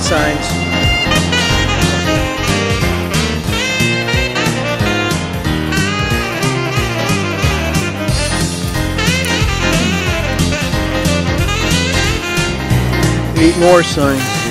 signs. Eight more signs.